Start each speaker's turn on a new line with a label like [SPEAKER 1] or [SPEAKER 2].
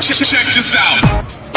[SPEAKER 1] Check, this out.